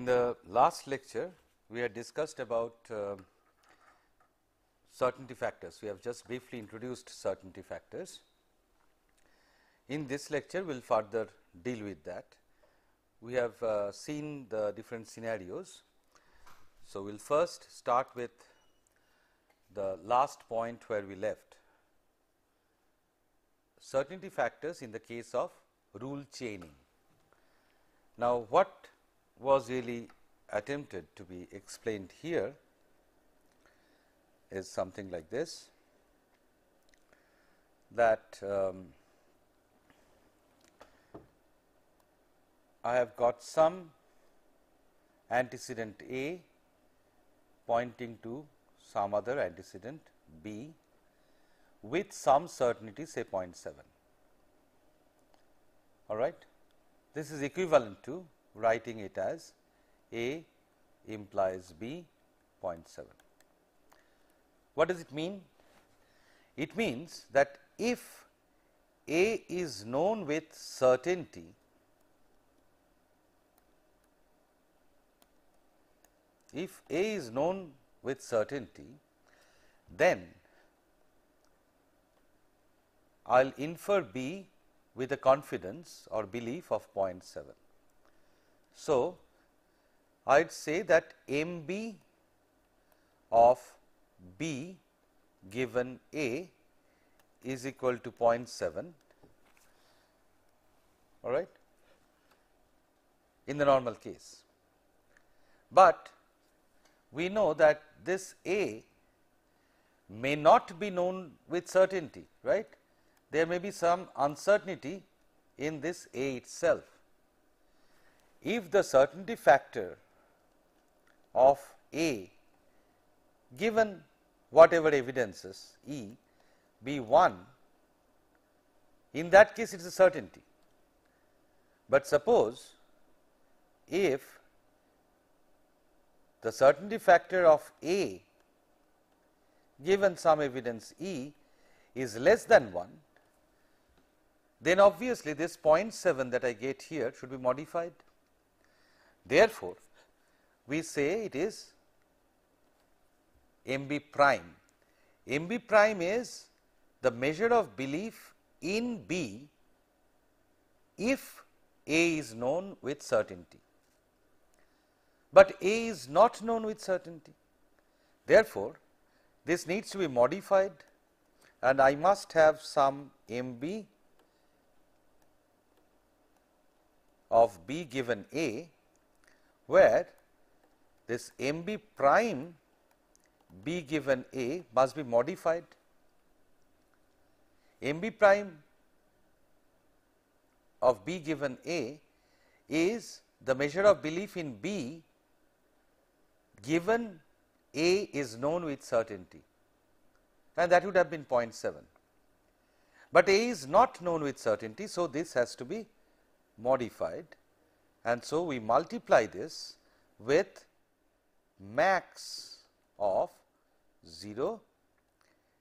In the last lecture, we had discussed about uh, certainty factors. We have just briefly introduced certainty factors. In this lecture, we will further deal with that. We have uh, seen the different scenarios. So, we will first start with the last point where we left certainty factors in the case of rule chaining. Now, what was really attempted to be explained here is something like this that um, I have got some antecedent A pointing to some other antecedent B with some certainty say 0.7 all right. This is equivalent to writing it as A implies B 0.7. What does it mean? It means that if A is known with certainty, if A is known with certainty, then I will infer B with a confidence or belief of 0.7. So, I would say that M B of B given A is equal to 0.7 all right in the normal case. But we know that this A may not be known with certainty right there may be some uncertainty in this A itself. If the certainty factor of A given whatever evidences E be 1, in that case it is a certainty. But suppose if the certainty factor of A given some evidence E is less than 1, then obviously this 0.7 that I get here should be modified. Therefore, we say it is MB prime. MB prime is the measure of belief in B if A is known with certainty, but A is not known with certainty. Therefore, this needs to be modified and I must have some MB of B given A, where this M B prime B given A must be modified. M B prime of B given A is the measure of belief in B given A is known with certainty and that would have been 0.7. But A is not known with certainty. So, this has to be modified and so we multiply this with max of 0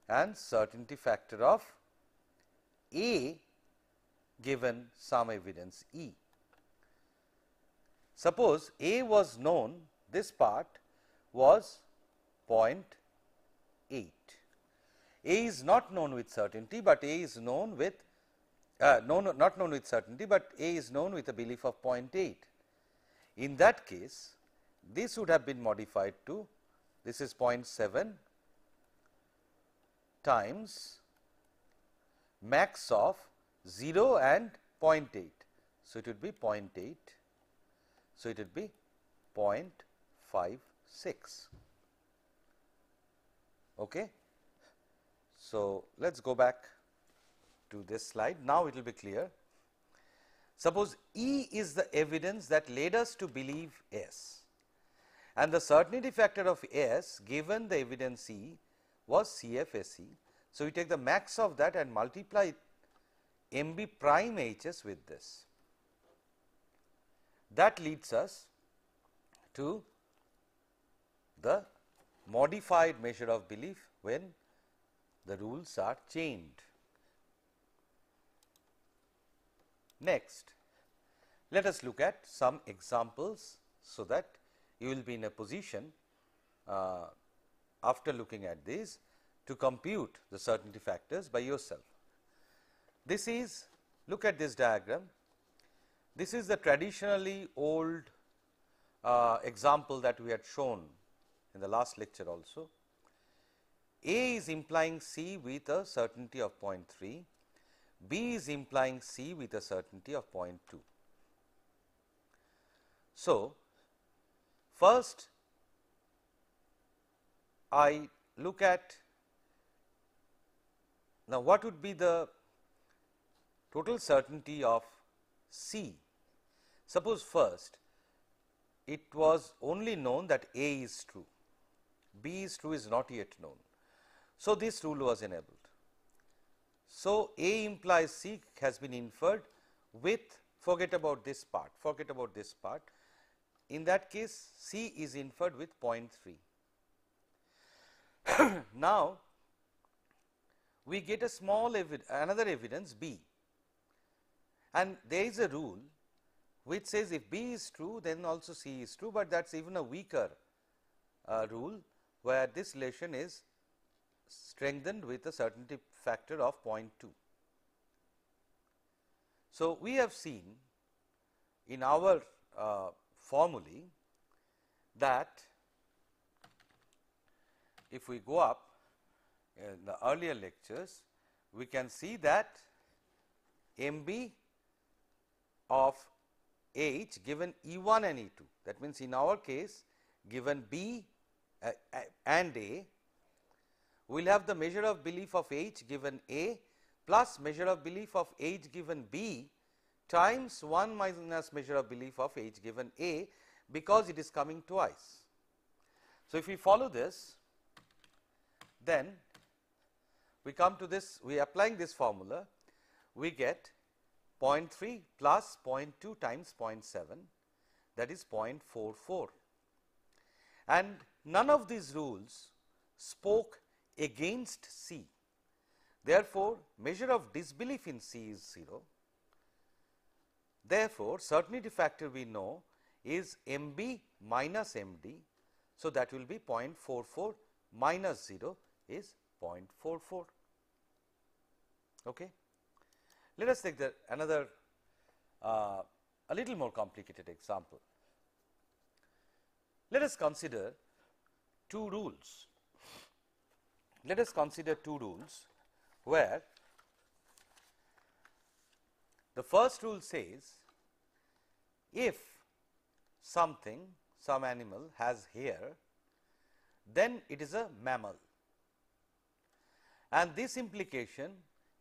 and certainty factor of A given some evidence E. Suppose A was known this part was 0.8. A is not known with certainty, but A is known with uh, known, not known with certainty, but A is known with a belief of 0.8. In that case, this would have been modified to this is 0.7 times max of 0 and 0.8. So, it would be 0.8. So, it would be 0.56. Okay. So, let us go back to this slide. Now, it will be clear. Suppose E is the evidence that led us to believe S and the certainty factor of S given the evidence E was CFSE. So, we take the max of that and multiply MB prime HS with this. That leads us to the modified measure of belief when the rules are chained. Next, let us look at some examples so that you will be in a position uh, after looking at these to compute the certainty factors by yourself. This is look at this diagram. This is the traditionally old uh, example that we had shown in the last lecture also. A is implying C with a certainty of 0.3, B is implying C with a certainty of 0.2. So, first I look at now what would be the total certainty of C. Suppose first it was only known that A is true, B is true is not yet known. So, this rule was enabled. So, A implies C has been inferred with forget about this part, forget about this part. In that case, C is inferred with 0.3. now, we get a small evi another evidence B and there is a rule which says if B is true then also C is true, but that is even a weaker uh, rule where this relation is strengthened with a certainty factor of 0.2. So, we have seen in our uh, formulae that if we go up in the earlier lectures, we can see that M b of H given E 1 and E 2. That means, in our case given B uh, uh, and A, we will have the measure of belief of H given A plus measure of belief of H given B times 1 minus measure of belief of H given A, because it is coming twice. So, if we follow this, then we come to this, we applying this formula, we get 0.3 plus 0.2 times 0.7 that is 0.44 and none of these rules spoke against C. Therefore, measure of disbelief in C is 0. Therefore, certainty factor we know is M b minus M d. So, that will be 0.44 minus 0 is 0.44. Okay. Let us take the another uh, a little more complicated example. Let us consider two rules. Let us consider two rules where the first rule says if something some animal has hair then it is a mammal and this implication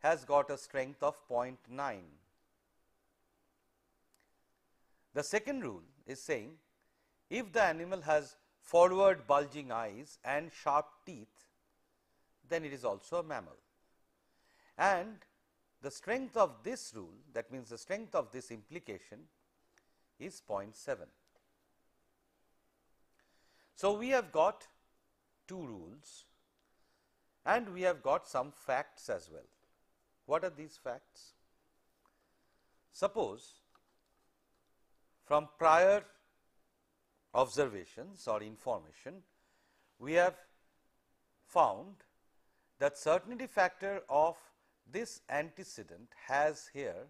has got a strength of 0.9. The second rule is saying if the animal has forward bulging eyes and sharp teeth, then it is also a mammal. And the strength of this rule that means the strength of this implication is 0.7. So, we have got two rules and we have got some facts as well. What are these facts? Suppose from prior observations or information, we have found that certainty factor of this antecedent has hair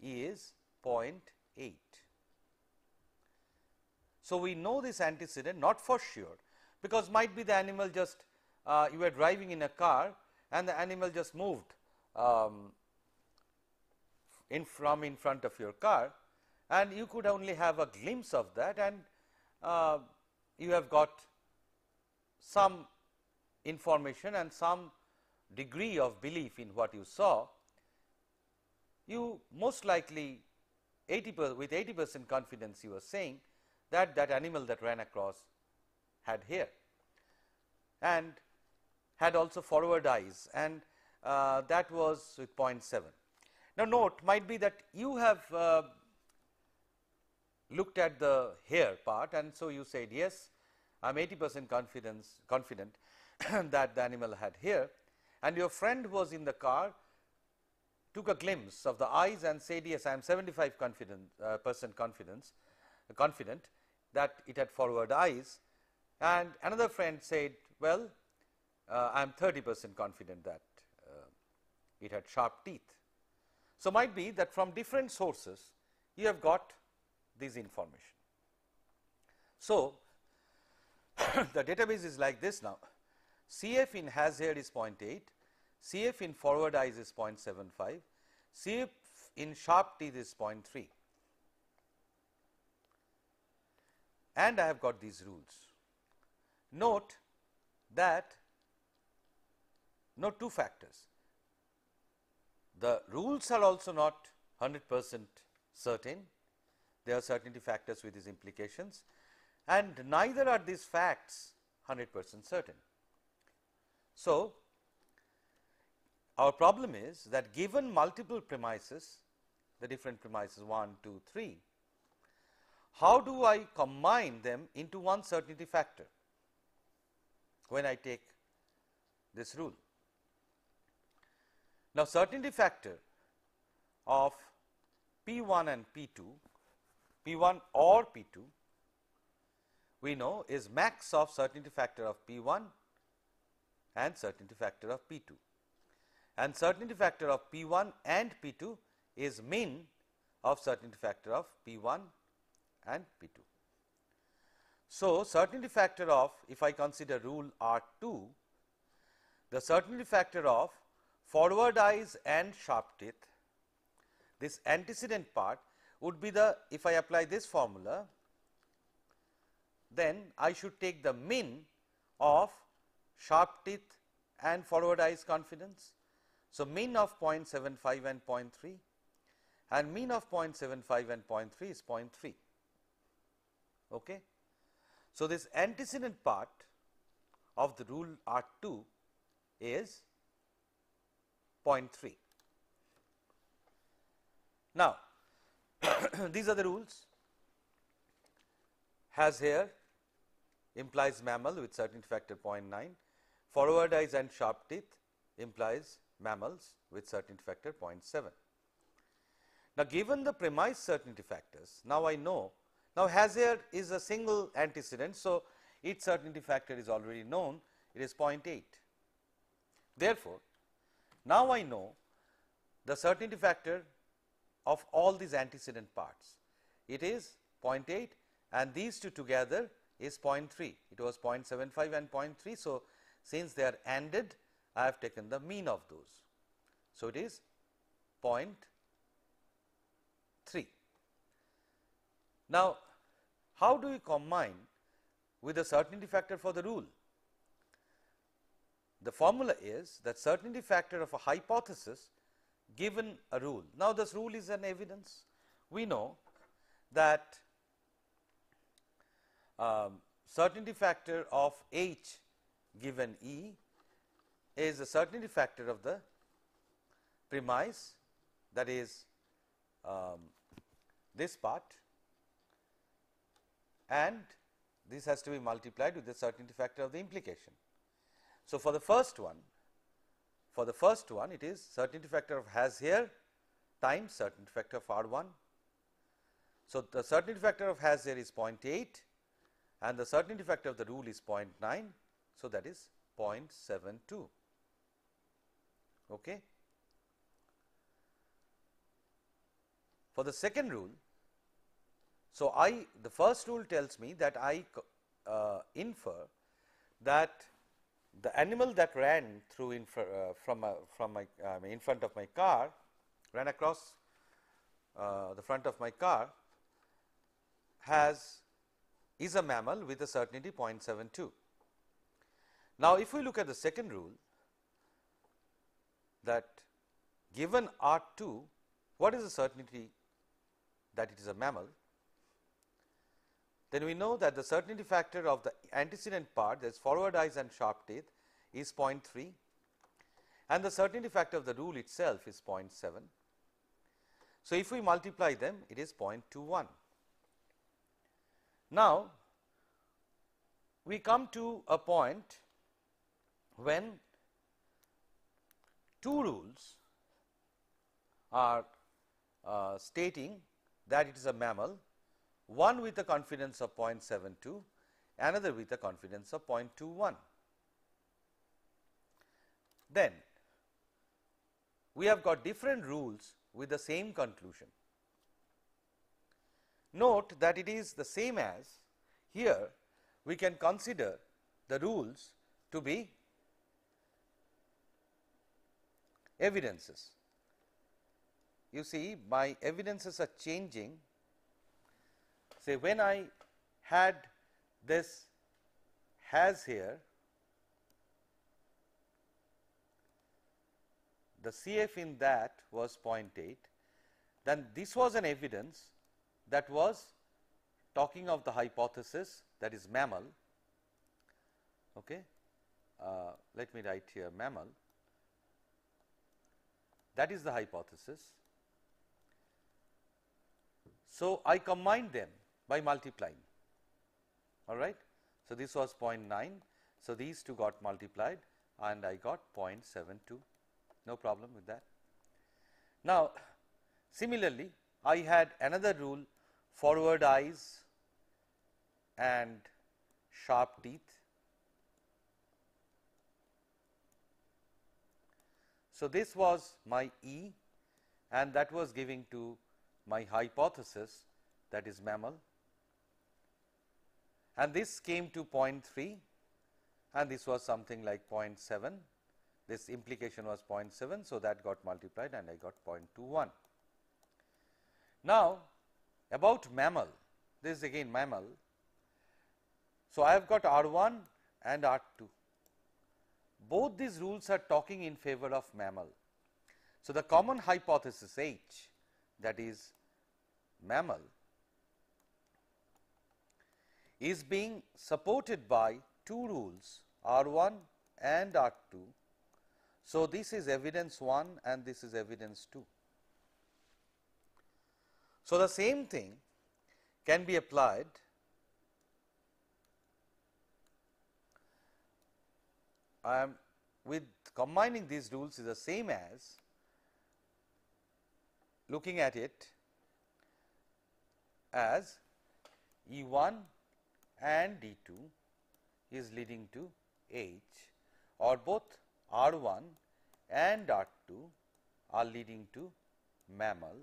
is 0.8. So, we know this antecedent not for sure, because might be the animal just uh, you were driving in a car and the animal just moved um, in from in front of your car and you could only have a glimpse of that and uh, you have got some information and some degree of belief in what you saw, you most likely 80 per, with 80 percent confidence you are saying that that animal that ran across had hair and had also forward eyes and uh, that was with 0.7. Now, note might be that you have uh, looked at the hair part and so you said yes I am 80 percent confidence confident that the animal had here and your friend who was in the car took a glimpse of the eyes and said yes I am 75 confident uh, percent confidence confident that it had forward eyes and another friend said, well, uh, I am 30 percent confident that uh, it had sharp teeth. So, might be that from different sources you have got this information. So, the database is like this now CF in has hair is 0.8, CF in forward eyes is 0.75, CF in sharp teeth is 0.3 and I have got these rules. Note that note two factors. The rules are also not 100 percent certain, there are certainty factors with these implications and neither are these facts 100 percent certain. So, our problem is that given multiple premises, the different premises 1, 2, 3, how do I combine them into one certainty factor when I take this rule? Now, certainty factor of P 1 and P 2, P 1 or P 2 we know is max of certainty factor of P 1 and certainty factor of P 2 and certainty factor of P 1 and P 2 is mean of certainty factor of P 1 and P 2. So, certainty factor of if I consider rule R 2, the certainty factor of forward eyes and sharp teeth, this antecedent part would be the if I apply this formula then I should take the mean of sharp teeth and forward eyes confidence. So, mean of 0.75 and 0.3 and mean of 0.75 and 0.3 is 0.3. Okay. So, this antecedent part of the rule R 2 is 0.3. Now, these are the rules has hair implies mammal with certainty factor 0.9, forward eyes and sharp teeth implies mammals with certainty factor 0.7. Now, given the premise certainty factors, now I know now has hair is a single antecedent. So, its certainty factor is already known it is 0.8. Therefore, now I know the certainty factor of all these antecedent parts it is 0.8 and these two together is 0.3 it was 0.75 and 0.3. So, since they are ANDed I have taken the mean of those. So, it is 0.3. Now, how do we combine with the certainty factor for the rule? The formula is that certainty factor of a hypothesis given a rule. Now, this rule is an evidence. We know that um, certainty factor of H given E is the certainty factor of the premise that is um, this part and this has to be multiplied with the certainty factor of the implication. So, for the first one for the first one it is certainty factor of has hair times certainty factor of R 1. So, the certainty factor of has hair is 0.8 and the certainty factor of the rule is 0.9. So, that is 0.72. Okay. For the second rule, so I the first rule tells me that I uh, infer that the animal that ran through in uh, from uh, from my in front of my car ran across uh, the front of my car has is a mammal with a certainty 0.72. Now, if we look at the second rule that given R 2, what is the certainty that it is a mammal? Then we know that the certainty factor of the antecedent part that is forward eyes and sharp teeth is 0.3 and the certainty factor of the rule itself is 0.7. So, if we multiply them it is 0.21. Now, we come to a point when two rules are uh, stating that it is a mammal, one with a confidence of 0.72, another with a confidence of 0.21. Then we have got different rules with the same conclusion. Note that it is the same as here we can consider the rules to be evidences. You see my evidences are changing say when I had this has hair the CF in that was 0.8 then this was an evidence that was talking of the hypothesis that is mammal. Okay. Uh, let me write here mammal that is the hypothesis. So, I combined them by multiplying all right. So, this was 0.9. So, these two got multiplied and I got 0.72 no problem with that. Now, similarly I had another rule forward eyes and sharp teeth. So, this was my E and that was giving to my hypothesis that is mammal and this came to 0.3 and this was something like 0.7 this implication was 0.7. So, that got multiplied and I got 0.21. Now, about mammal this is again mammal. So, I have got R 1 and R 2 both these rules are talking in favor of mammal. So, the common hypothesis H that is mammal is being supported by two rules R 1 and R 2. So, this is evidence 1 and this is evidence 2. So, the same thing can be applied Am with combining these rules is the same as looking at it as E 1 and D 2 is leading to H or both R 1 and R 2 are leading to mammal.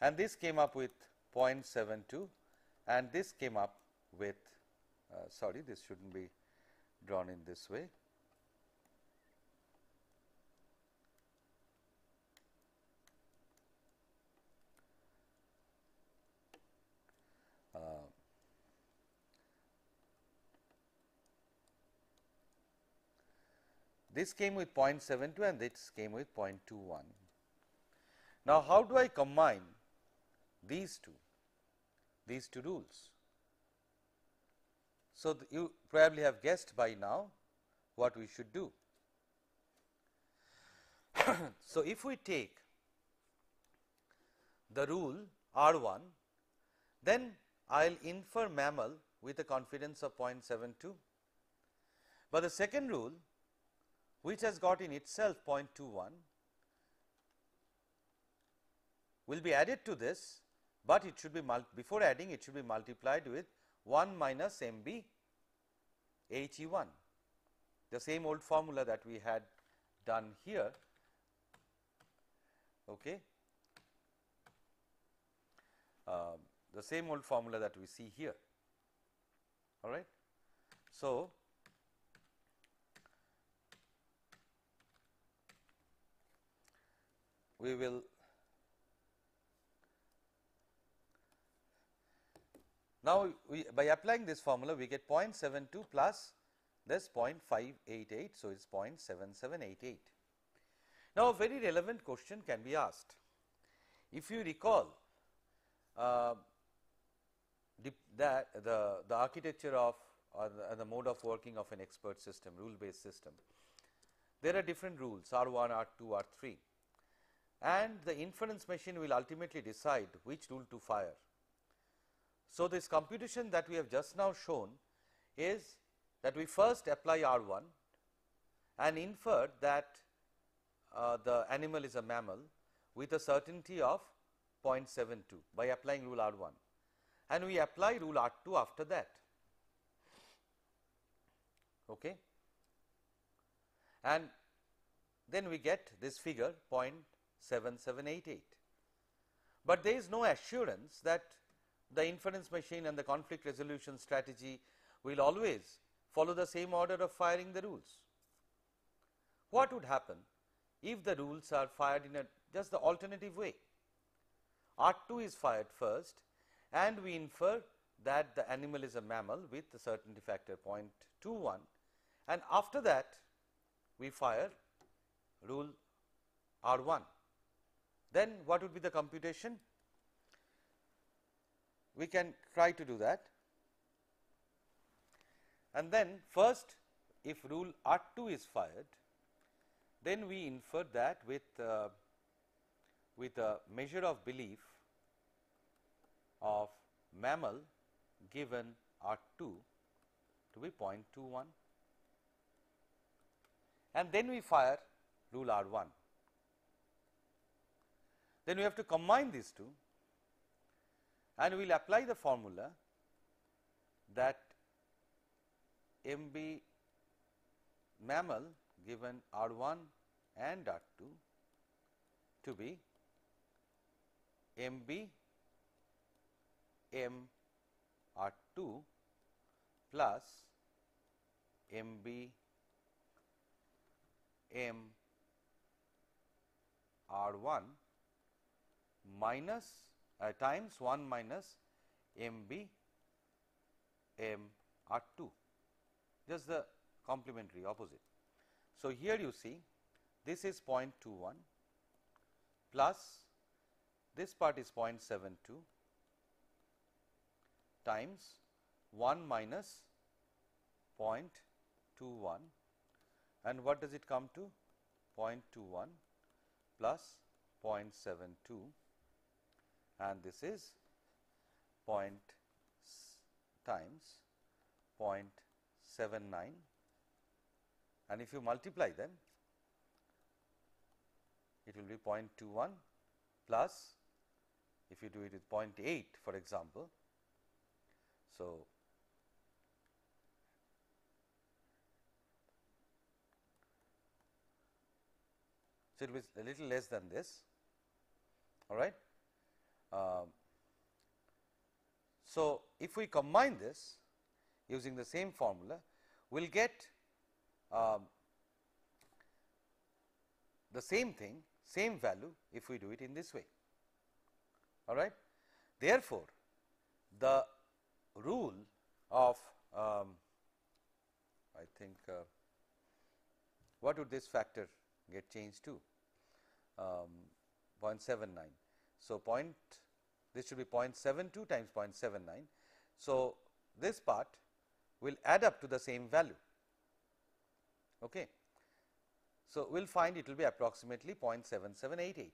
And this came up with 0.72 and this came up with uh, sorry this should not be drawn in this way. Uh, this came with 0.72 and this came with 0.21. Now, how do I combine these two, these two rules? So, you probably have guessed by now what we should do. so, if we take the rule R 1, then I will infer mammal with a confidence of 0.72, but the second rule which has got in itself 0.21 will be added to this, but it should be before adding it should be multiplied with 1 minus m b H E 1 the same old formula that we had done here. Okay. Uh, the same old formula that we see here all right. So, we will Now, we by applying this formula we get 0.72 plus this 0.588. So, it is 0.7788. Now, a very relevant question can be asked. If you recall uh, the, that the, the architecture of or the, the mode of working of an expert system rule based system, there are different rules R 1, R 2, R 3 and the inference machine will ultimately decide which rule to fire so, this computation that we have just now shown is that we first apply R 1 and infer that uh, the animal is a mammal with a certainty of 0.72 by applying rule R 1 and we apply rule R 2 after that. Okay. And then we get this figure 0.7788. But there is no assurance that the inference machine and the conflict resolution strategy will always follow the same order of firing the rules. What would happen if the rules are fired in a just the alternative way? R 2 is fired first and we infer that the animal is a mammal with the certainty factor 0.21 and after that we fire rule R 1. Then what would be the computation? We can try to do that. And then first if rule R 2 is fired then we infer that with uh, with a measure of belief of mammal given R 2 to be 0.21 and then we fire rule R 1. Then we have to combine these two and we will apply the formula that M B mammal given R 1 and R 2 to be M B M R 2 plus M B M R 1 minus uh, times 1 minus M B M R 2 just the complementary opposite. So, here you see this is 0.21 plus this part is 0.72 times 1 minus 0.21 and what does it come to? 0.21 plus 0.72 and this is point times 0.79 and if you multiply them it will be 0.21 plus if you do it with 0.8 for example. So, so it was a little less than this all right. Um, so, if we combine this using the same formula we will get um, the same thing same value if we do it in this way all right. Therefore, the rule of um, I think uh, what would this factor get changed to um, 0.79. So, point this should be 0.72 times 0.79. So, this part will add up to the same value. Okay. So, we will find it will be approximately 0.7788,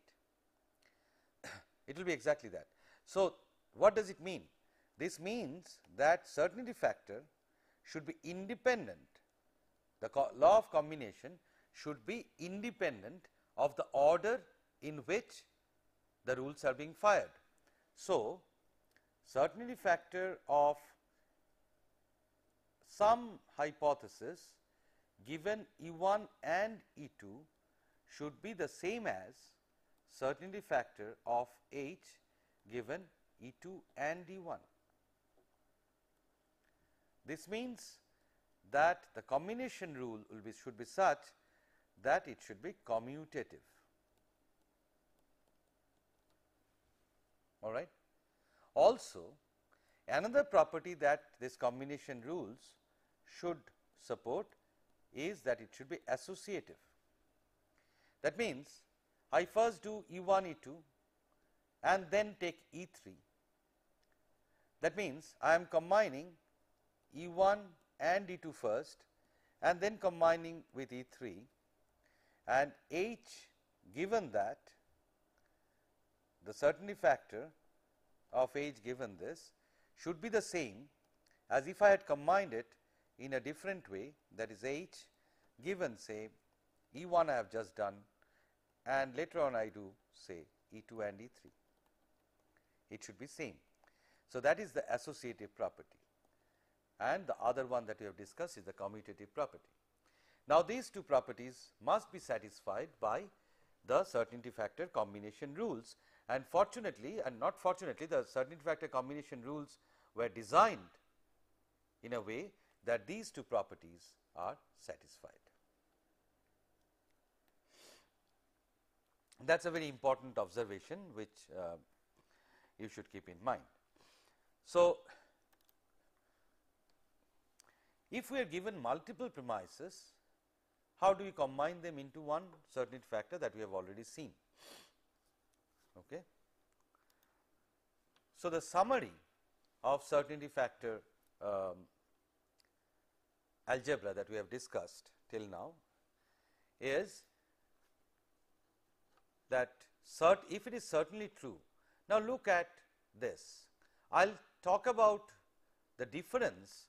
it will be exactly that. So, what does it mean? This means that certainty factor should be independent, the law of combination should be independent of the order in which the rules are being fired. So, certainty factor of some hypothesis given E 1 and E 2 should be the same as certainty factor of H given E 2 and E 1. This means that the combination rule be should be such that it should be commutative. All right. Also, another property that this combination rules should support is that it should be associative. That means, I first do E 1 E 2 and then take E 3. That means, I am combining E 1 and E 2 first and then combining with E 3 and H given that the certainty factor of H given this should be the same as if I had combined it in a different way that is H given say E 1 I have just done and later on I do say E 2 and E 3. it should be same. So, that is the associative property and the other one that we have discussed is the commutative property. Now, these two properties must be satisfied by the certainty factor combination rules and fortunately and not fortunately the certainty factor combination rules were designed in a way that these two properties are satisfied. That is a very important observation which uh, you should keep in mind. So, if we are given multiple premises, how do we combine them into one certainty factor that we have already seen? Okay. So, the summary of certainty factor um, algebra that we have discussed till now is that cert if it is certainly true. Now, look at this. I will talk about the difference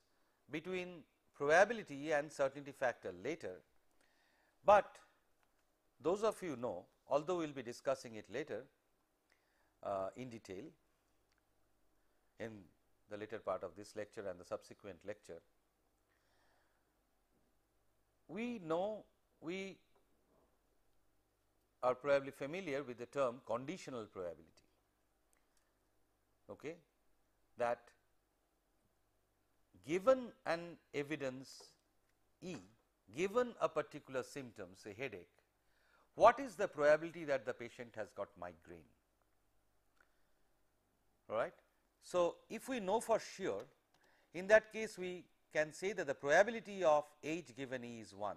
between probability and certainty factor later, but those of you know although we will be discussing it later uh, in detail in the later part of this lecture and the subsequent lecture. We know we are probably familiar with the term conditional probability okay, that given an evidence E, given a particular symptom say headache, what is the probability that the patient has got migraine? Right. So, if we know for sure, in that case we can say that the probability of H given E is 1.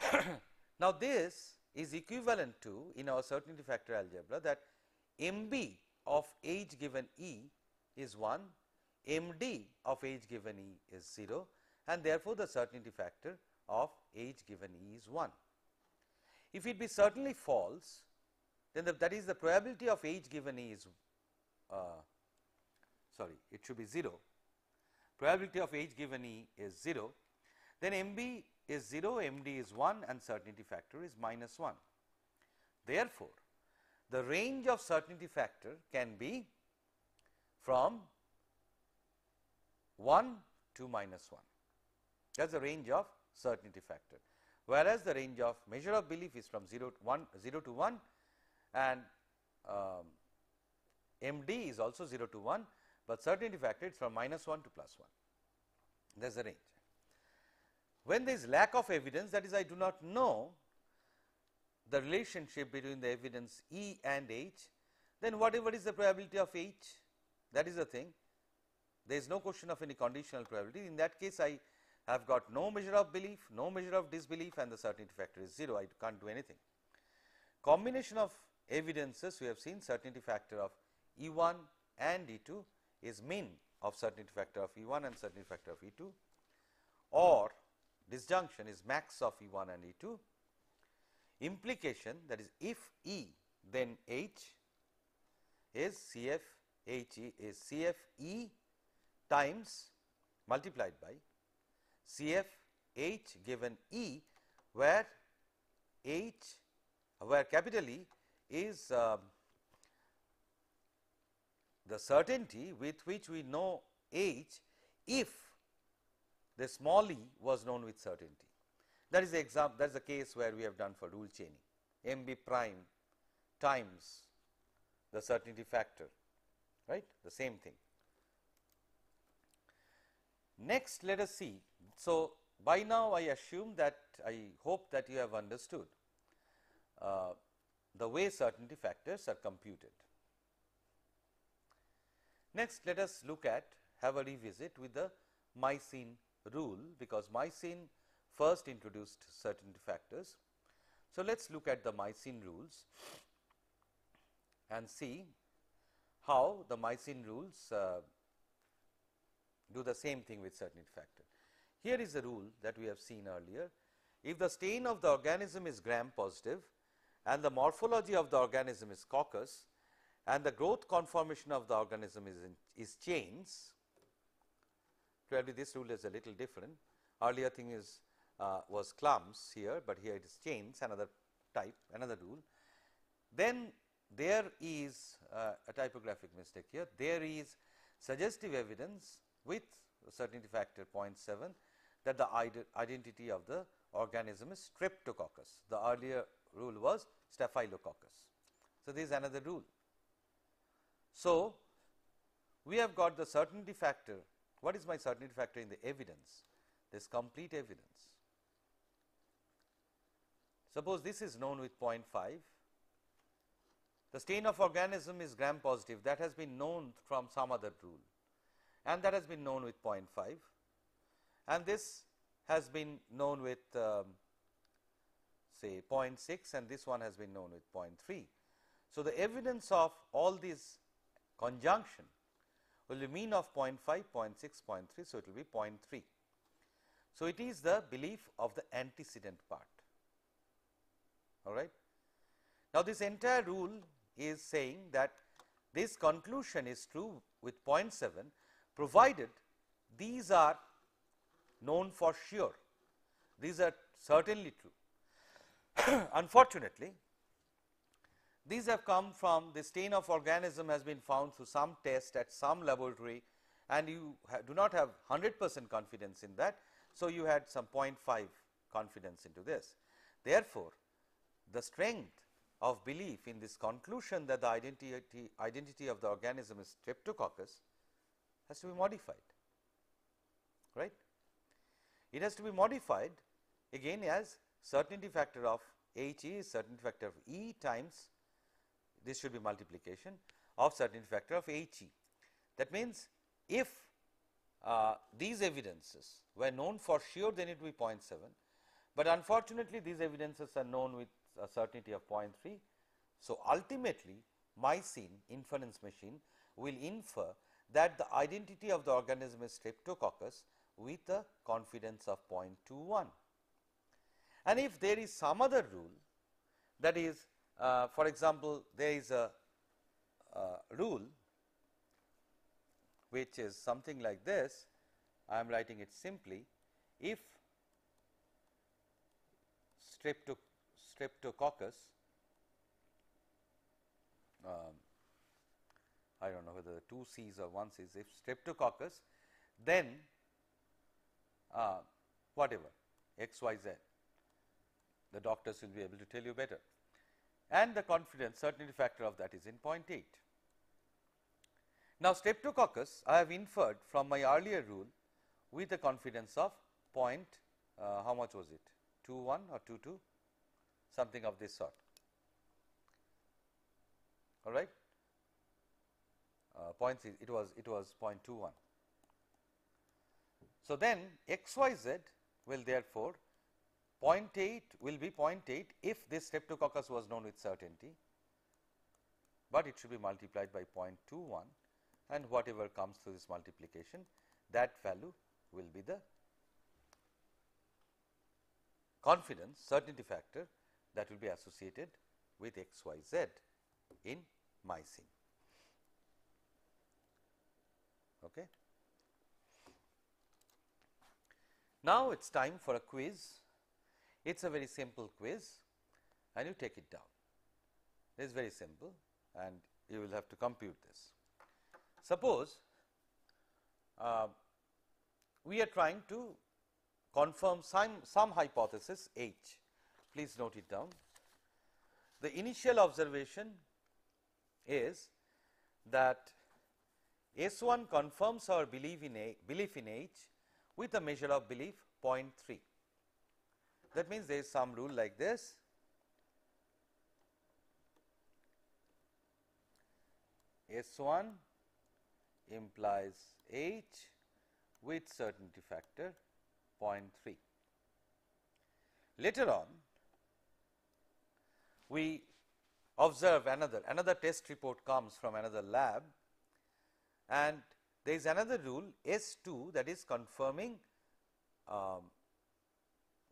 now, this is equivalent to in our certainty factor algebra that M b of H given E is 1, M d of H given E is 0 and therefore, the certainty factor of H given E is 1. If it be certainly false, then the, that is the probability of H given E is uh, sorry it should be 0 probability of H given E is 0 then M b is 0 M d is 1 and certainty factor is minus 1. Therefore, the range of certainty factor can be from 1 to minus 1 that is the range of certainty factor. Whereas the range of measure of belief is from 0 to 1 0 to 1 and um, MD is also 0 to 1, but certainty factor is from minus 1 to plus 1 that is the range. When there is lack of evidence that is I do not know the relationship between the evidence E and H, then whatever is the probability of H that is the thing there is no question of any conditional probability in that case I have got no measure of belief, no measure of disbelief and the certainty factor is 0 I can't do anything. Combination of evidences we have seen certainty factor of E 1 and E 2 is mean of certainty factor of E 1 and certainty factor of E 2 or disjunction is max of E 1 and E 2. Implication that is if E then H is C f H E is C f E times multiplied by C f H given E where H where capital E is uh, the certainty with which we know H if the small e was known with certainty. That is the example that is the case where we have done for rule chaining m b prime times the certainty factor right the same thing. Next let us see. So, by now I assume that I hope that you have understood uh, the way certainty factors are computed. Next let us look at have a revisit with the Mycin rule because Mycin first introduced certainty factors. So, let us look at the Mycin rules and see how the Mycin rules uh, do the same thing with certainty factor. Here is a rule that we have seen earlier. If the stain of the organism is gram positive and the morphology of the organism is coccus, and the growth conformation of the organism is in, is chains. Clearly, this rule is a little different. Earlier thing is uh, was clumps here, but here it is chains another type another rule. Then there is uh, a typographic mistake here, there is suggestive evidence with certainty factor 0.7 that the identity of the organism is streptococcus. The earlier rule was staphylococcus. So, this is another rule. So, we have got the certainty factor. What is my certainty factor in the evidence? This complete evidence. Suppose this is known with 0.5, the stain of organism is gram positive that has been known from some other rule and that has been known with 0.5 and this has been known with um, say 0.6 and this one has been known with 0.3. So, the evidence of all these conjunction will be mean of 0.5, 0.6, 0.3. So, it will be 0.3. So, it is the belief of the antecedent part. All right. Now, this entire rule is saying that this conclusion is true with 0.7 provided these are known for sure. These are certainly true. Unfortunately, these have come from the stain of organism has been found through some test at some laboratory and you do not have 100 percent confidence in that. So, you had some 0.5 confidence into this. Therefore, the strength of belief in this conclusion that the identity, identity of the organism is streptococcus has to be modified, right. It has to be modified again as certainty factor of H is certainty factor of E times this should be multiplication of certainty factor of H E. That means, if uh, these evidences were known for sure then it would be 0.7, but unfortunately these evidences are known with a certainty of 0.3. So, ultimately my Mycin inference machine will infer that the identity of the organism is Streptococcus with a confidence of 0.21. And if there is some other rule that is uh, for example, there is a uh, rule which is something like this, I am writing it simply, if strepto, streptococcus, um, I do not know whether two C's or one C's, if streptococcus, then uh, whatever x, y, z, the doctors will be able to tell you better. And the confidence certainty factor of that is in 0.8. Now, streptococcus I have inferred from my earlier rule with a confidence of point uh, how much was it? 21 or 22 something of this sort. All right? Uh, point it was it was 0.21. So, then x y z will therefore 0.8 will be 0.8 if this streptococcus was known with certainty, but it should be multiplied by 0.21 and whatever comes through this multiplication that value will be the confidence certainty factor that will be associated with x y z in mycin. Okay. Now, it is time for a quiz it is a very simple quiz and you take it down. It is very simple and you will have to compute this. Suppose uh, we are trying to confirm some, some hypothesis H, please note it down. The initial observation is that S 1 confirms our belief in, a, belief in H with a measure of belief 0.3. That means there is some rule like this. S 1 implies H with certainty factor 0.3. Later on, we observe another, another test report comes from another lab and there is another rule S 2 that is confirming um,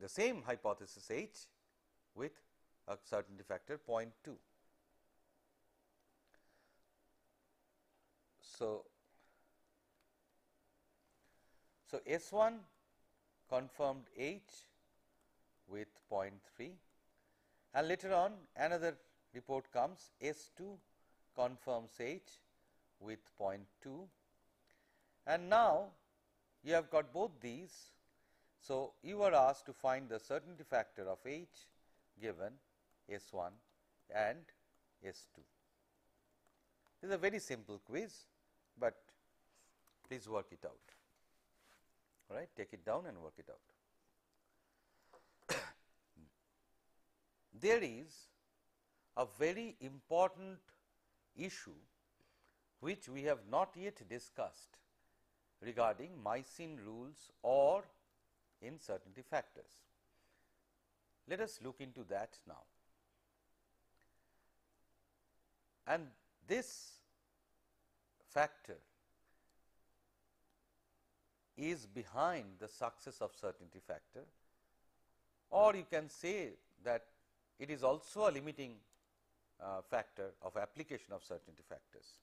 the same hypothesis H with a certainty factor 0.2. So, so S 1 confirmed H with 0.3 and later on another report comes S 2 confirms H with 0.2 and now you have got both these. So, you are asked to find the certainty factor of H given S 1 and S 2. This is a very simple quiz, but please work it out all right take it down and work it out. there is a very important issue which we have not yet discussed regarding Mycin rules or uncertainty factors. Let us look into that now. And this factor is behind the success of certainty factor or you can say that it is also a limiting uh, factor of application of certainty factors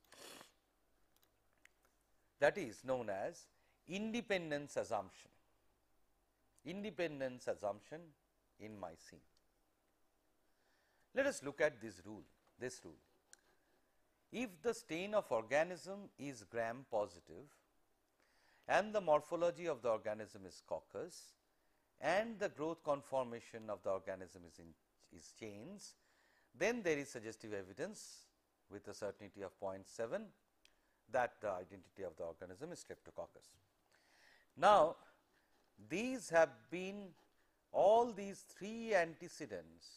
that is known as independence assumption, independence assumption in Mycin. Let us look at this rule, this rule. If the stain of organism is gram positive and the morphology of the organism is coccus and the growth conformation of the organism is in is chains, then there is suggestive evidence with a certainty of 0.7 that the identity of the organism is streptococcus. Now, these have been all these three antecedents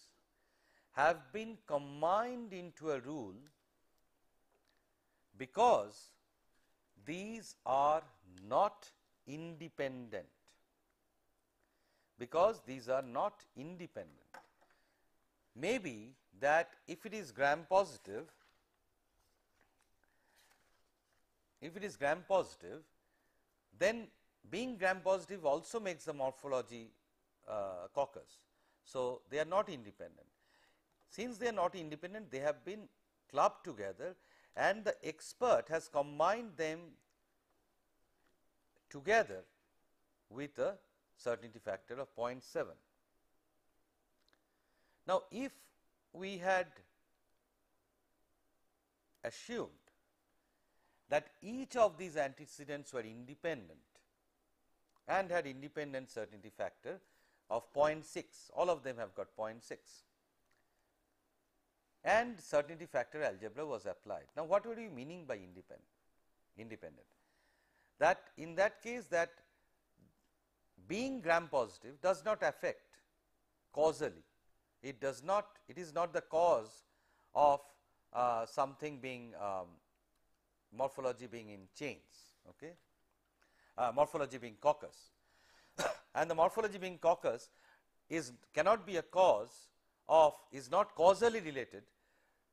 have been combined into a rule because these are not independent because these are not independent. Maybe that if it is gram positive, if it is gram positive, then being gram positive also makes the morphology uh, coccus. So, they are not independent. Since they are not independent, they have been clubbed together and the expert has combined them together with a certainty factor of 0.7. Now, if we had assumed that each of these antecedents were independent and had independent certainty factor of 0.6, all of them have got 0.6 and certainty factor algebra was applied. Now, what were you meaning by independent? Independent that in that case that being gram positive does not affect causally, it does not it is not the cause of uh, something being um, morphology being in chains, okay? Uh, morphology being coccus and the morphology being coccus is cannot be a cause of is not causally related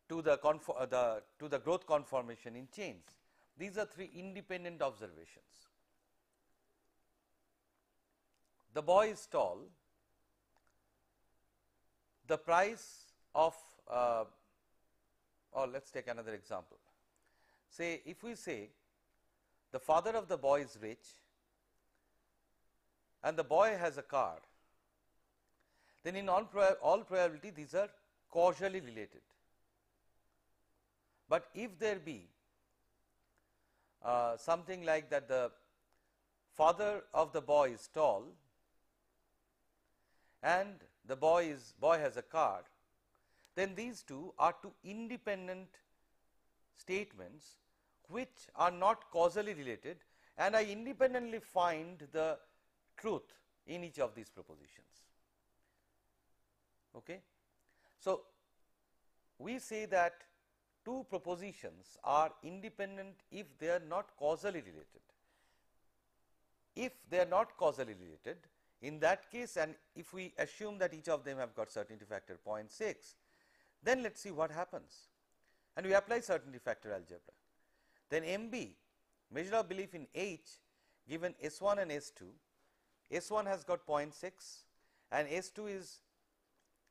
to the, uh, the to the growth conformation in chains. These are three independent observations. The boy is tall, the price of uh, or let us take another example. Say if we say the father of the boy is rich and the boy has a car, then in all, all probability these are causally related. But if there be uh, something like that the father of the boy is tall and the boy is boy has a car, then these two are two independent statements which are not causally related and I independently find the truth in each of these propositions. Okay. So, we say that two propositions are independent if they are not causally related. If they are not causally related, in that case and if we assume that each of them have got certainty factor 0.6, then let us see what happens and we apply certainty factor algebra. Then MB measure of belief in H given S1 and S2, S1 has got 0.6 and S2 is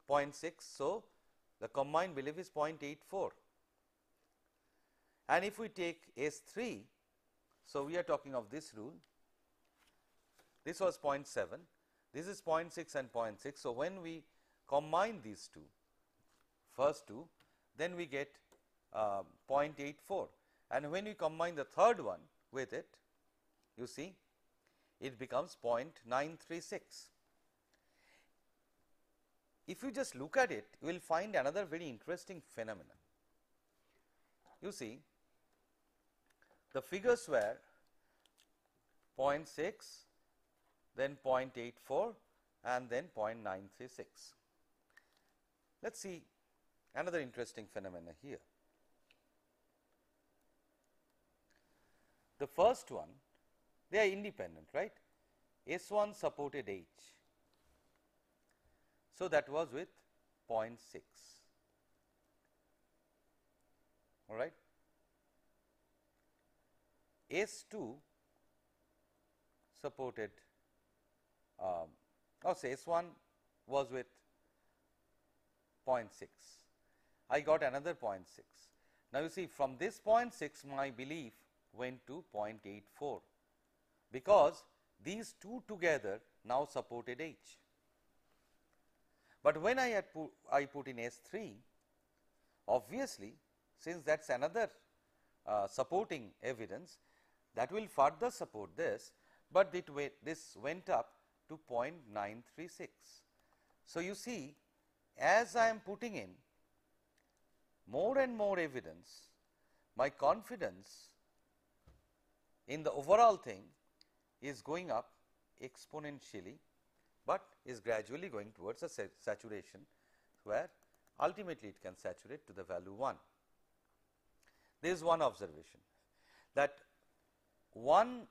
0.6. So, the combined belief is 0.84 and if we take S 3, so we are talking of this rule, this was 0.7, this is 0.6 and 0.6. So, when we combine these two, first two, then we get uh, 0.84 and when you combine the third one with it you see it becomes 0.936. If you just look at it you will find another very interesting phenomenon. You see the figures were 0.6 then 0.84 and then 0.936. Let us see another interesting phenomena here. The first one they are independent right S 1 supported H. So, that was with 0.6 all right. S 2 supported um, oh say S 1 was with 0.6 I got another 0.6. Now, you see from this 0.6 my belief went to 0.84 because these two together now supported H. But when I put I put in S 3 obviously since that is another uh, supporting evidence that will further support this, but it this went up to 0.936. So, you see as I am putting in more and more evidence, my confidence in the overall thing is going up exponentially, but is gradually going towards a saturation where ultimately it can saturate to the value 1. There is one observation that one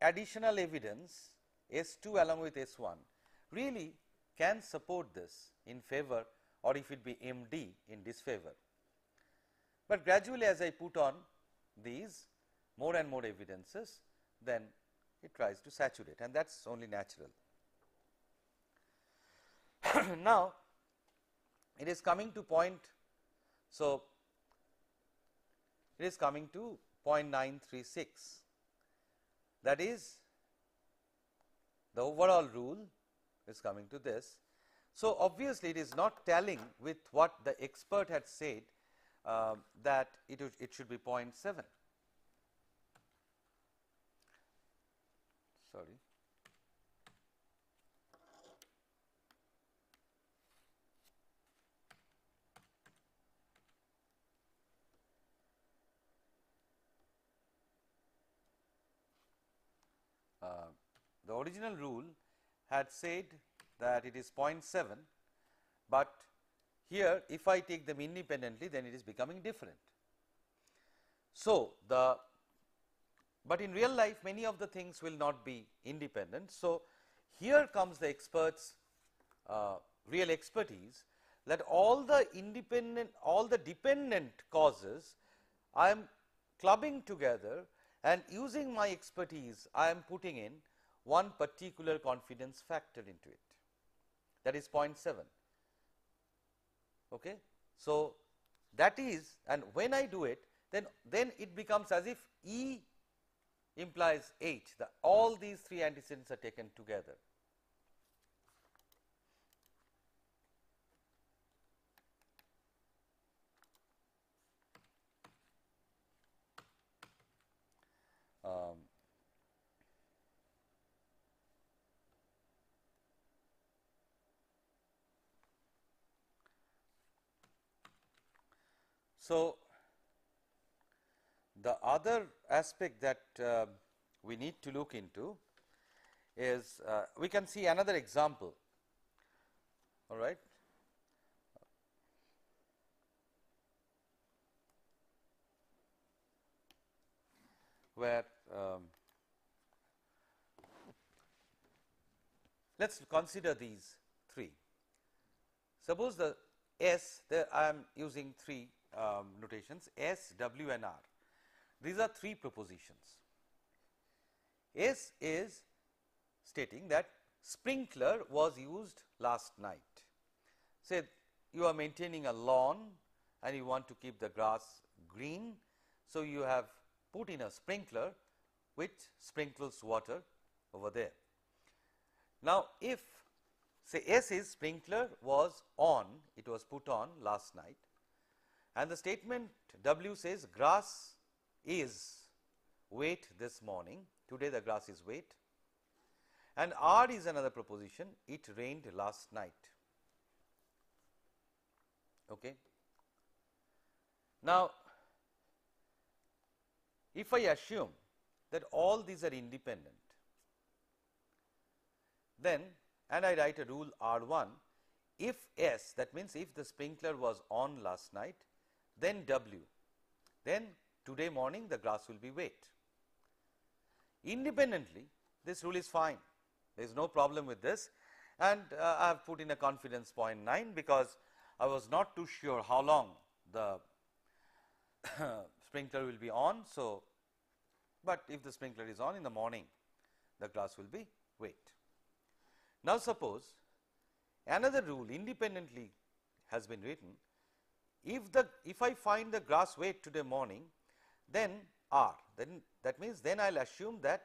additional evidence S 2 along with S 1 really can support this in favor or if it be M D in disfavor. But gradually as I put on these more and more evidences then it tries to saturate and that is only natural. now, it is coming to point. So, it is coming to 0.936 that is the overall rule is coming to this. So, obviously, it is not telling with what the expert had said uh, that it, it should be 0.7. Sorry. Uh, the original rule had said that it is 0.7, but here if I take them independently then it is becoming different. So, the but in real life many of the things will not be independent. So, here comes the experts uh, real expertise that all the independent all the dependent causes I am clubbing together and using my expertise I am putting in one particular confidence factor into it that is 0.7. Okay. So, that is and when I do it then then it becomes as if E implies H the all these three antecedents are taken together. Um, so, the other aspect that uh, we need to look into is uh, we can see another example all right where um, let us consider these three. Suppose the S, there I am using three um, notations S, W and R. These are three propositions. S is stating that sprinkler was used last night. Say you are maintaining a lawn and you want to keep the grass green. So, you have put in a sprinkler which sprinkles water over there. Now, if say S is sprinkler was on, it was put on last night and the statement W says grass is wet this morning, today the grass is wet and R is another proposition, it rained last night. Okay. Now, if I assume that all these are independent, then and I write a rule R 1, if S that means if the sprinkler was on last night, then W, then today morning the grass will be wet. Independently, this rule is fine, there is no problem with this and uh, I have put in a confidence 0.9 because I was not too sure how long the sprinkler will be on. So, but if the sprinkler is on in the morning, the glass will be wet. Now, suppose another rule independently has been written. If the if I find the grass wet today morning, then R, then that means then I will assume that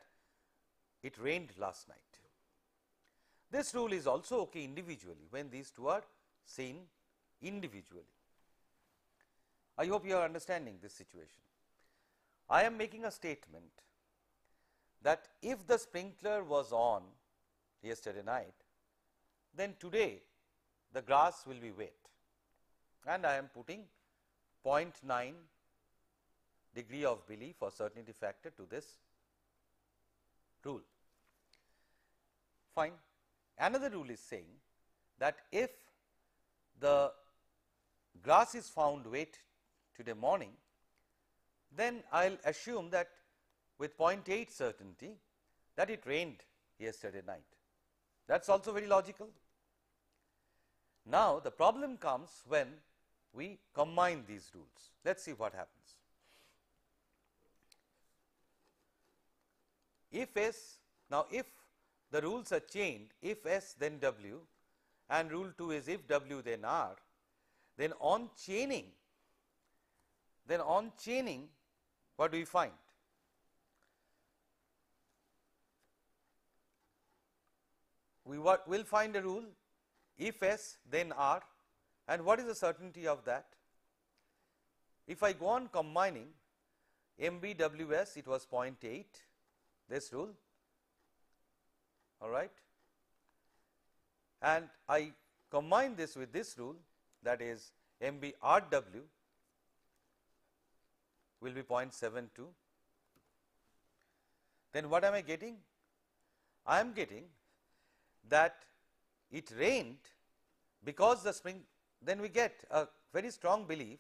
it rained last night. This rule is also okay individually when these two are seen individually. I hope you are understanding this situation. I am making a statement that if the sprinkler was on yesterday night, then today the grass will be wet and I am putting 0.9 degree of belief or certainty factor to this rule. Fine. Another rule is saying that if the grass is found wet today morning, then I will assume that with 0.8 certainty that it rained yesterday night. That is also very logical. Now, the problem comes when we combine these rules. Let us see what happens. If S, now if the rules are chained, if S then W and rule 2 is if W then R, then on chaining, then on chaining what do we find? We will find a rule if S then R and what is the certainty of that? If I go on combining MBWS it was 0.8 this rule all right and I combine this with this rule that is MBRW will be 0.72. Then what am I getting? I am getting that it rained because the spring then we get a very strong belief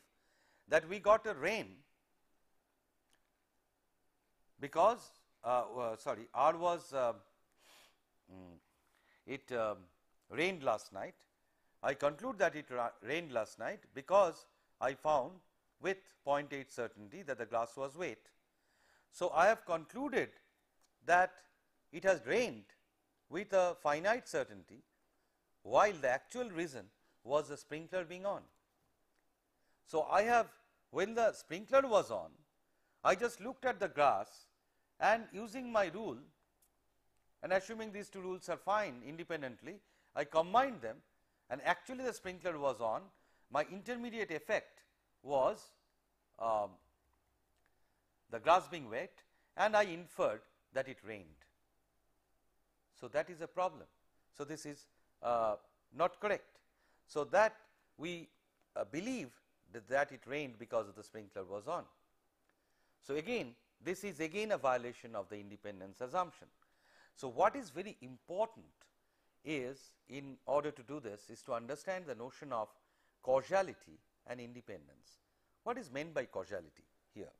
that we got a rain because uh, uh, sorry R was uh, mm, it um, rained last night. I conclude that it rained last night because I found with 0.8 certainty that the glass was wet. So, I have concluded that it has rained with a finite certainty while the actual reason was the sprinkler being on. So, I have when the sprinkler was on, I just looked at the grass and using my rule and assuming these two rules are fine independently, I combined them and actually the sprinkler was on, my intermediate effect was um, the grass being wet and I inferred that it rained. So, that is a problem. So, this is uh, not correct. So, that we uh, believe that, that it rained because of the sprinkler was on. So, again this is again a violation of the independence assumption. So, what is very important is in order to do this is to understand the notion of causality and independence. What is meant by causality here?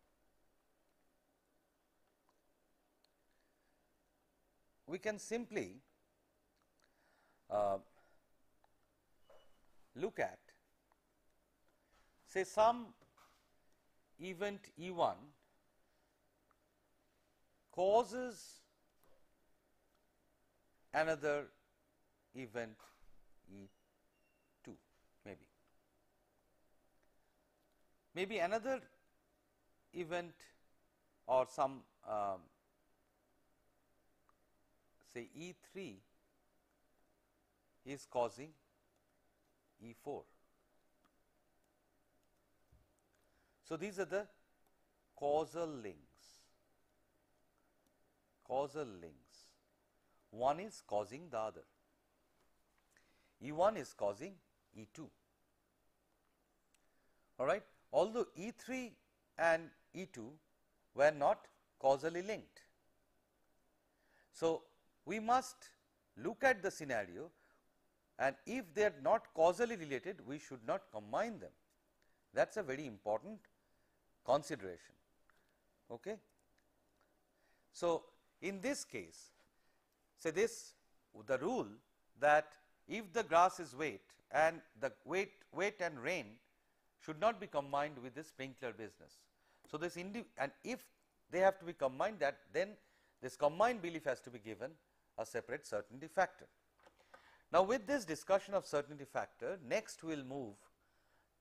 We can simply uh, look at say some event E 1 causes another event E 2 maybe. Maybe another event or some um, say E 3 is causing E 4. So, these are the causal links, causal links. One is causing the other. E 1 is causing E 2 all right. Although E 3 and E 2 were not causally linked. So, we must look at the scenario and if they are not causally related we should not combine them that is a very important consideration. Okay. So, in this case say this the rule that if the grass is wet and the wet, wet and rain should not be combined with the sprinkler business. So, this and if they have to be combined that then this combined belief has to be given a separate certainty factor. Now, with this discussion of certainty factor next we will move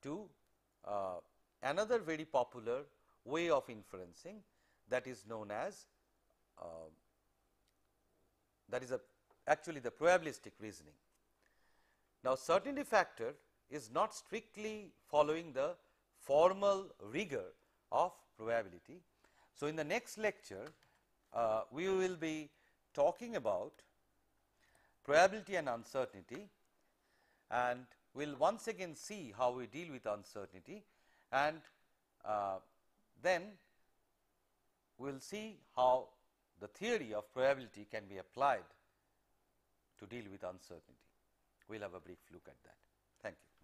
to uh, another very popular way of inferencing that is known as uh, that is a actually the probabilistic reasoning. Now, certainty factor is not strictly following the formal rigor of probability. So, in the next lecture uh, we will be talking about probability and uncertainty and we will once again see how we deal with uncertainty and uh, then we will see how the theory of probability can be applied to deal with uncertainty. We will have a brief look at that. Thank you.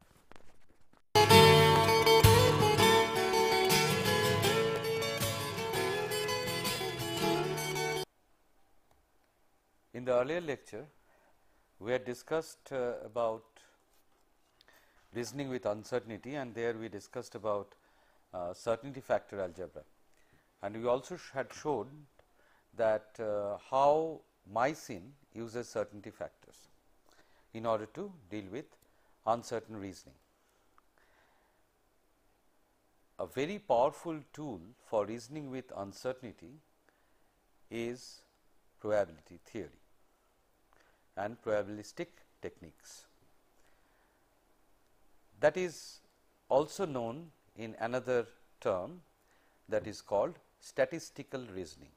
In the earlier lecture, we had discussed uh, about reasoning with uncertainty and there we discussed about uh, certainty factor algebra. And we also had shown that uh, how Mycin uses certainty factors in order to deal with uncertain reasoning. A very powerful tool for reasoning with uncertainty is probability theory and probabilistic techniques. That is also known in another term that is called statistical reasoning.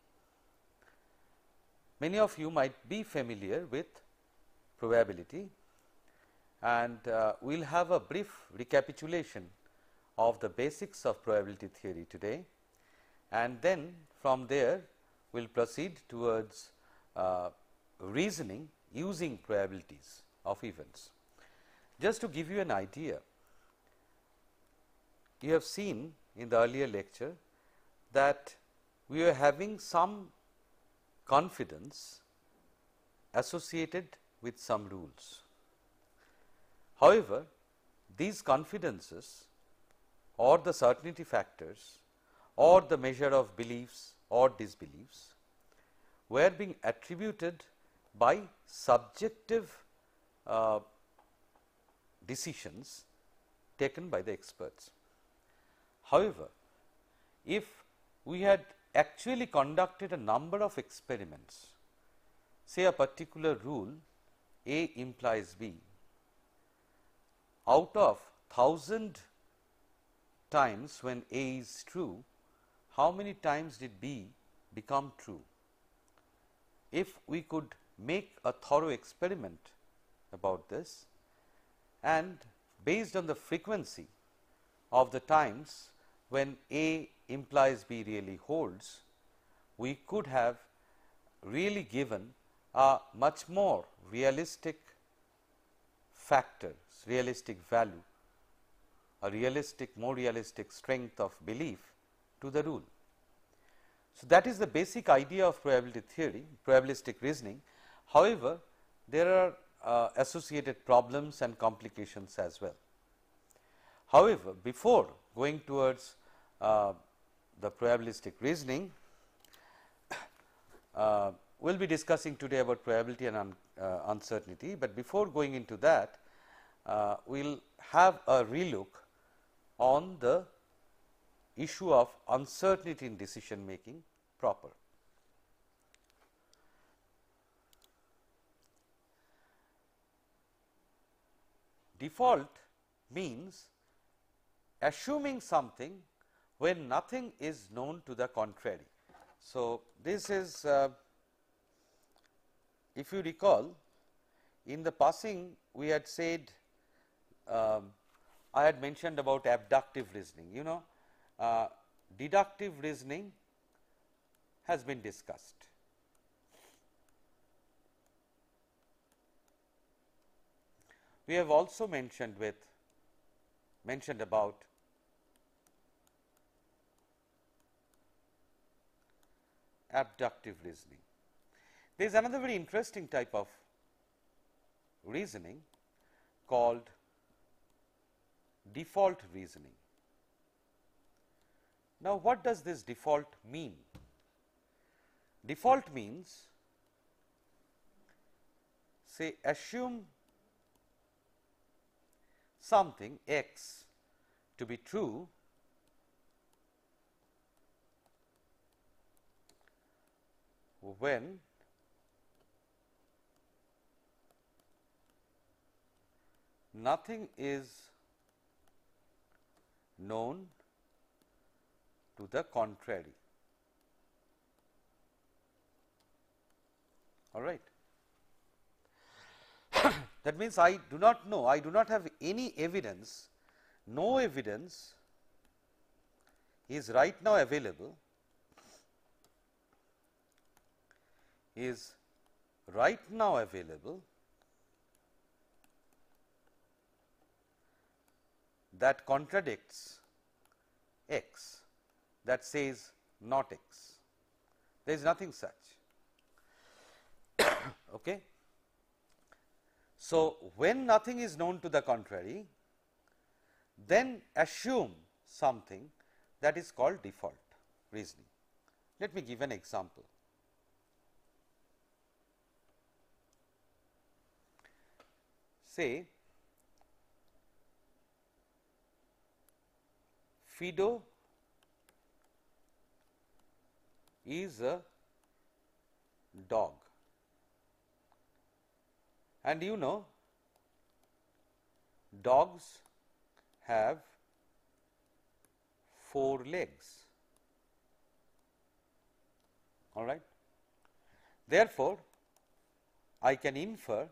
Many of you might be familiar with probability and uh, we will have a brief recapitulation of the basics of probability theory today and then from there we will proceed towards uh, reasoning using probabilities of events. Just to give you an idea, you have seen in the earlier lecture that we are having some confidence associated with some rules. However, these confidences or the certainty factors or the measure of beliefs or disbeliefs were being attributed by subjective uh, decisions taken by the experts. However, if we had actually conducted a number of experiments, say a particular rule A implies B, out of 1000 times when A is true, how many times did B become true? If we could make a thorough experiment about this and based on the frequency of the times when A implies B really holds, we could have really given a much more realistic factor, realistic value, a realistic, more realistic strength of belief to the rule. So, that is the basic idea of probability theory, probabilistic reasoning However, there are uh, associated problems and complications as well. However, before going towards uh, the probabilistic reasoning, uh, we will be discussing today about probability and un, uh, uncertainty, but before going into that, uh, we will have a relook on the issue of uncertainty in decision making proper. Default means assuming something when nothing is known to the contrary. So, this is uh, if you recall in the passing we had said um, I had mentioned about abductive reasoning you know uh, deductive reasoning has been discussed. We have also mentioned with mentioned about abductive reasoning. There is mm-hmm. another very interesting type of reasoning called default reasoning. Now, what does this default mean? Default means say assume something x to be true when nothing is known to the contrary. All right. That means, I do not know, I do not have any evidence, no evidence is right now available, is right now available that contradicts x that says not x. There is nothing such. okay. So, when nothing is known to the contrary, then assume something that is called default reasoning. Let me give an example. Say Fido is a dog and you know dogs have four legs. All right? Therefore i can infer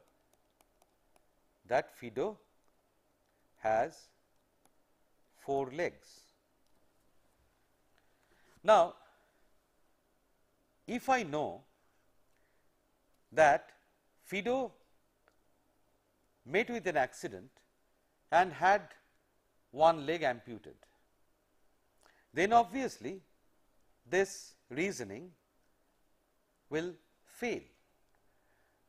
that fido has four legs. Now, if I know that Fido met with an accident and had one leg amputated, then obviously this reasoning will fail.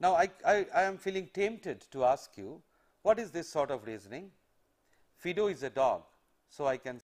Now, I, I, I, am feeling tempted to ask you what is this sort of reasoning? Fido is a dog, so I can